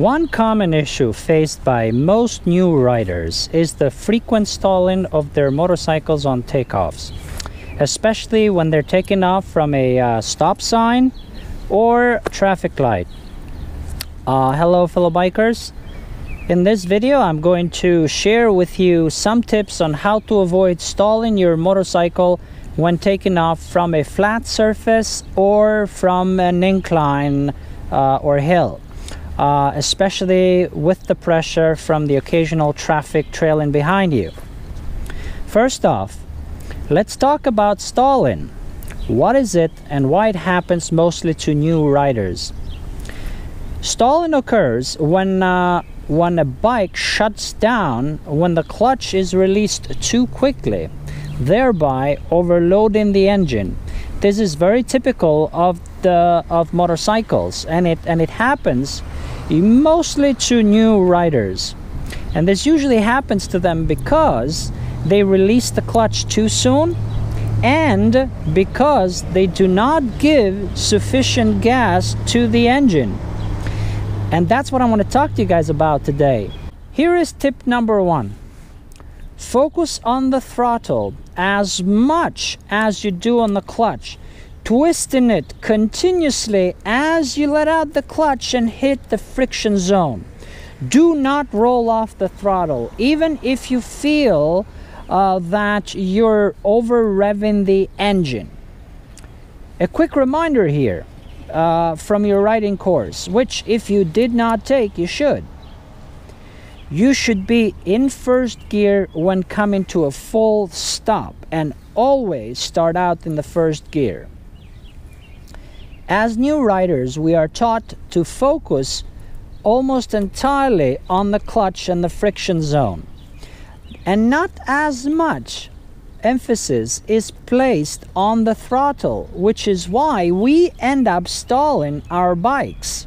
One common issue faced by most new riders is the frequent stalling of their motorcycles on takeoffs, especially when they're taking off from a uh, stop sign or traffic light. Uh, hello fellow bikers. In this video I'm going to share with you some tips on how to avoid stalling your motorcycle when taking off from a flat surface or from an incline uh, or hill uh, especially with the pressure from the occasional traffic trailing behind you. First off, let's talk about stalling. What is it and why it happens mostly to new riders? Stalling occurs when, uh, when a bike shuts down when the clutch is released too quickly, thereby overloading the engine. This is very typical of the of motorcycles and it and it happens mostly to new riders. And this usually happens to them because they release the clutch too soon and because they do not give sufficient gas to the engine. And that's what I want to talk to you guys about today. Here is tip number one. Focus on the throttle as much as you do on the clutch twisting it continuously as you let out the clutch and hit the friction zone. Do not roll off the throttle, even if you feel uh, that you're over revving the engine. A quick reminder here uh, from your riding course, which if you did not take, you should. You should be in first gear when coming to a full stop and always start out in the first gear. As new riders, we are taught to focus almost entirely on the clutch and the friction zone. And not as much emphasis is placed on the throttle, which is why we end up stalling our bikes.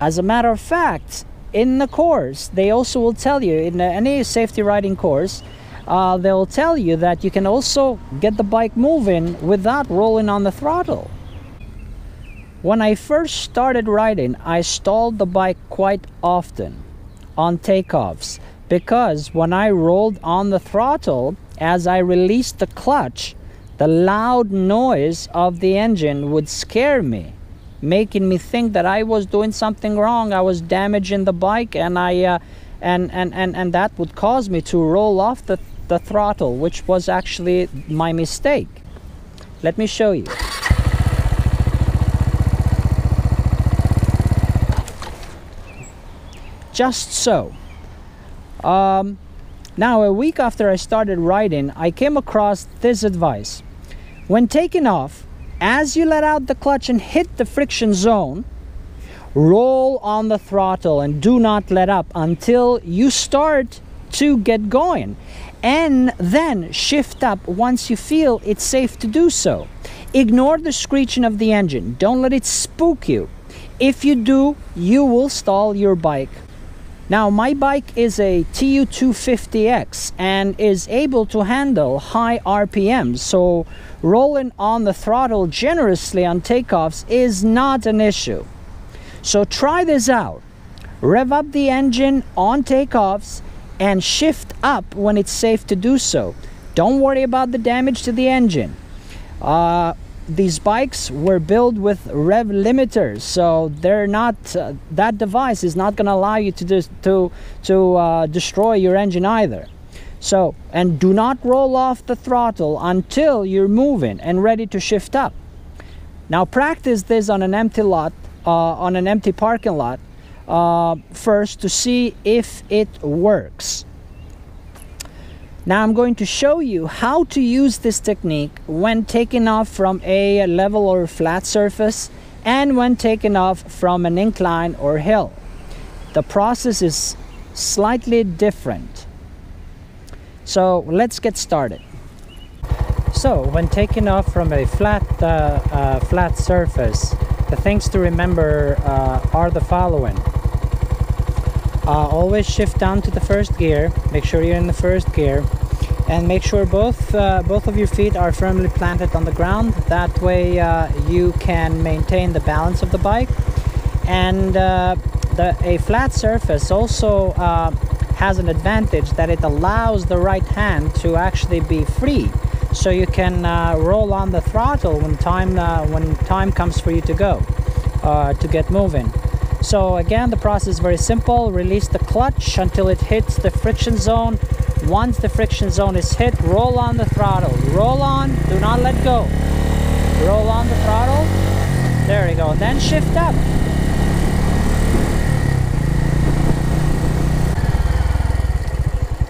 As a matter of fact, in the course, they also will tell you, in any safety riding course, uh, they'll tell you that you can also get the bike moving without rolling on the throttle. When I first started riding, I stalled the bike quite often on takeoffs because when I rolled on the throttle, as I released the clutch, the loud noise of the engine would scare me, making me think that I was doing something wrong. I was damaging the bike, and I uh, and, and and and that would cause me to roll off the the throttle, which was actually my mistake. Let me show you. Just so. Um, now, a week after I started riding, I came across this advice. When taking off, as you let out the clutch and hit the friction zone, roll on the throttle and do not let up until you start to get going. And then shift up once you feel it's safe to do so. Ignore the screeching of the engine. Don't let it spook you. If you do, you will stall your bike now my bike is a TU250X and is able to handle high RPMs so rolling on the throttle generously on takeoffs is not an issue. So try this out. Rev up the engine on takeoffs and shift up when it's safe to do so. Don't worry about the damage to the engine. Uh, these bikes were built with rev limiters so they're not uh, that device is not going to allow you to dis- to to uh, destroy your engine either. So and do not roll off the throttle until you're moving and ready to shift up. Now practice this on an empty lot uh, on an empty parking lot uh, first to see if it works now I'm going to show you how to use this technique when taking off from a level or flat surface and when taking off from an incline or hill. The process is slightly different. So let's get started. So when taking off from a flat, uh, uh, flat surface, the things to remember uh, are the following. Uh, always shift down to the first gear. Make sure you're in the first gear. And make sure both uh, both of your feet are firmly planted on the ground. That way uh, you can maintain the balance of the bike. And uh, the, a flat surface also uh, has an advantage that it allows the right hand to actually be free. So you can uh, roll on the throttle when time when time comes for you to go to get moving so again the process is very simple. Release the clutch until it hits the friction zone. Once the friction zone is hit roll on the throttle. Roll on do not let go. Roll on the throttle. There we go. Then shift up.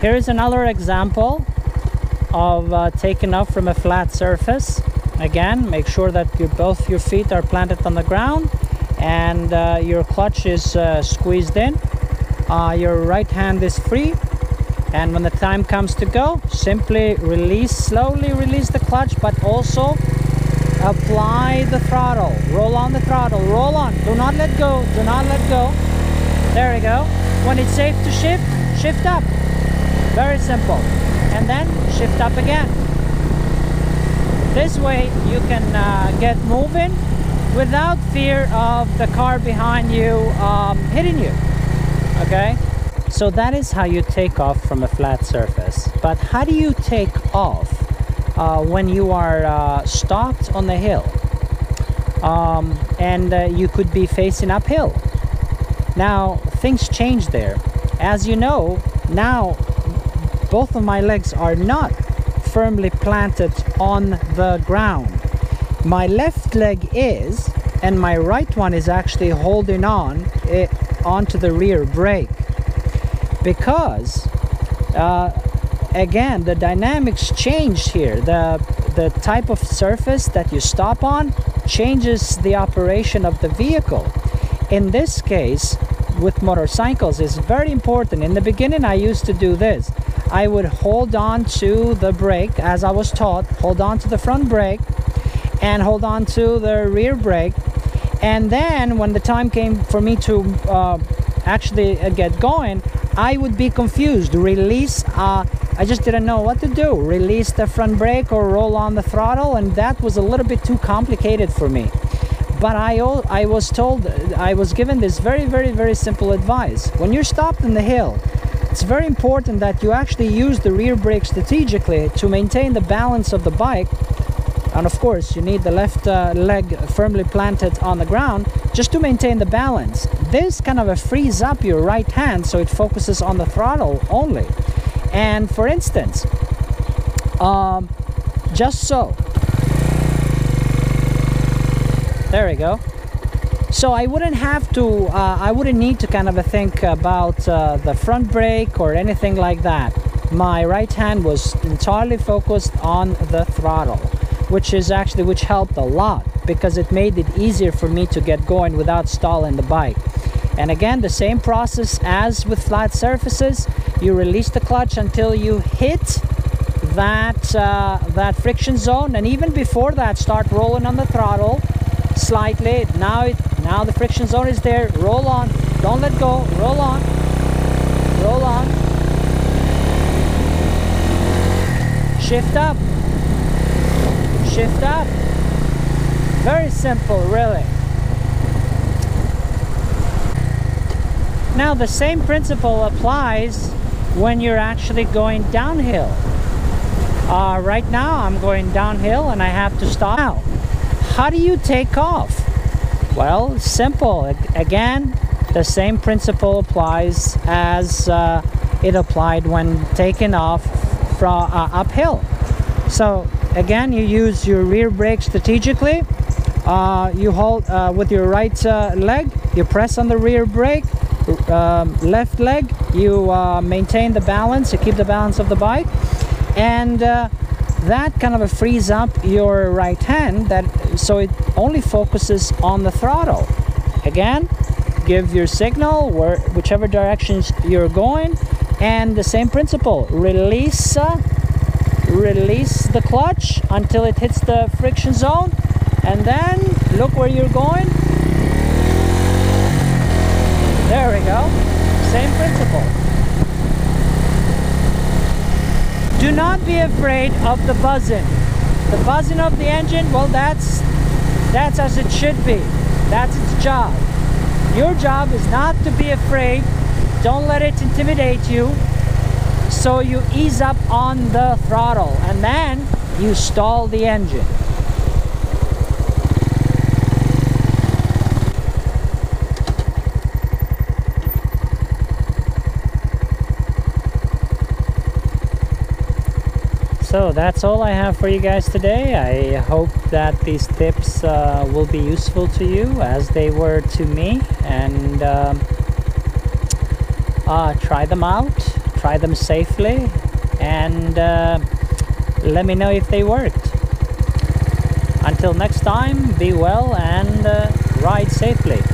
Here's another example of uh, taking off from a flat surface. Again, make sure that both your feet are planted on the ground and uh, your clutch is uh, squeezed in. Uh, your right hand is free and when the time comes to go, simply release, slowly release the clutch but also apply the throttle. Roll on the throttle, roll on. Do not let go, do not let go. There we go. When it's safe to shift, shift up. Very simple and then shift up again this way you can uh, get moving without fear of the car behind you um, hitting you okay? So that is how you take off from a flat surface. But how do you take off uh, when you are uh, stopped on the hill? Um, and uh, you could be facing uphill. Now things change there. As you know now both of my legs are not firmly planted on the ground. My left leg is, and my right one is actually holding on it, eh, onto the rear brake. Because, uh, again, the dynamics changed here. The, the type of surface that you stop on changes the operation of the vehicle. In this case, with motorcycles, is very important. In the beginning, I used to do this. I would hold on to the brake as I was taught, hold on to the front brake and hold on to the rear brake. And then when the time came for me to uh, actually uh, get going, I would be confused. Release, uh, I just didn't know what to do. Release the front brake or roll on the throttle, and that was a little bit too complicated for me. But I, I was told, I was given this very, very, very simple advice. When you're stopped in the hill, it's very important that you actually use the rear brake strategically to maintain the balance of the bike. And of course, you need the left uh, leg firmly planted on the ground just to maintain the balance. This kind of frees up your right hand so it focuses on the throttle only. And for instance, um, just so. There we go. So I wouldn't have to, uh, I wouldn't need to kind of think about uh, the front brake or anything like that. My right hand was entirely focused on the throttle, which is actually, which helped a lot because it made it easier for me to get going without stalling the bike. And again, the same process as with flat surfaces. You release the clutch until you hit that, uh, that friction zone. And even before that, start rolling on the throttle slightly. Now it now the friction zone is there. Roll on. Don't let go. Roll on. Roll on. Shift up. Shift up. Very simple, really. Now the same principle applies when you're actually going downhill. Uh, right now I'm going downhill and I have to stop. Now, how do you take off? Well, simple. Again, the same principle applies as uh, it applied when taken off from uh, uphill. So again, you use your rear brake strategically. Uh, you hold uh, with your right uh, leg, you press on the rear brake. Um, left leg, you uh, maintain the balance, you keep the balance of the bike, and that kind of frees up your right hand that so it only focuses on the throttle again give your signal where whichever directions you're going and the same principle release uh, release the clutch until it hits the friction zone and then look where you're going. There we go. Same principle. Do not be afraid of the buzzing. The buzzing of the engine well that's that's as it should be. That's its job. Your job is not to be afraid. Don't let it intimidate you. So you ease up on the throttle and then you stall the engine. So that's all I have for you guys today. I hope that these tips uh, will be useful to you as they were to me and um, uh, try them out, try them safely and uh, let me know if they worked. Until next time, be well and uh, ride safely.